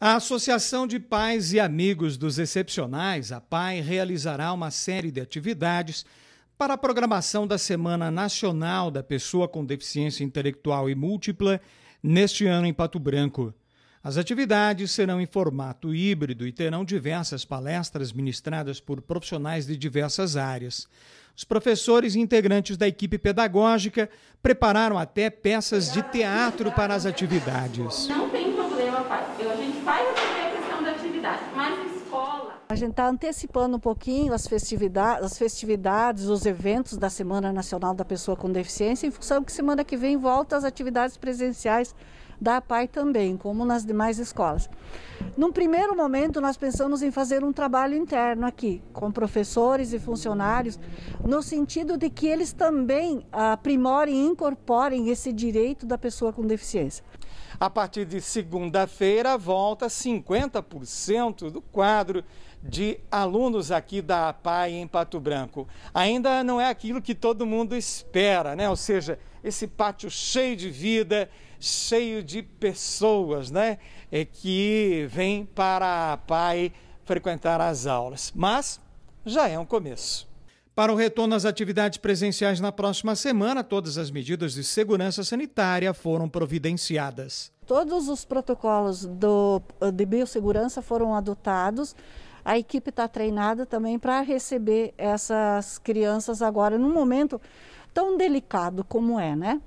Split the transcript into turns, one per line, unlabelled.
A Associação de Pais e Amigos dos Excepcionais, a PAI, realizará uma série de atividades para a programação da Semana Nacional da Pessoa com Deficiência Intelectual e Múltipla neste ano em Pato Branco. As atividades serão em formato híbrido e terão diversas palestras ministradas por profissionais de diversas áreas. Os professores e integrantes da equipe pedagógica prepararam até peças de teatro para as atividades.
Não problema, a gente faz a questão da atividade, mas escola.
A gente está antecipando um pouquinho as festividades, as festividades, os eventos da Semana Nacional da Pessoa com Deficiência, em função que semana que vem volta as atividades presenciais da PAI também, como nas demais escolas. Num primeiro momento, nós pensamos em fazer um trabalho interno aqui, com professores e funcionários, no sentido de que eles também aprimorem e incorporem esse direito da pessoa com deficiência.
A partir de segunda-feira, volta 50% do quadro de alunos aqui da APAI em Pato Branco. Ainda não é aquilo que todo mundo espera, né? Ou seja, esse pátio cheio de vida, cheio de pessoas, né? É, que vêm para a APAI frequentar as aulas. Mas já é um começo. Para o retorno às atividades presenciais na próxima semana, todas as medidas de segurança sanitária foram providenciadas.
Todos os protocolos do, de biossegurança foram adotados. A equipe está treinada também para receber essas crianças agora, num momento tão delicado como é, né?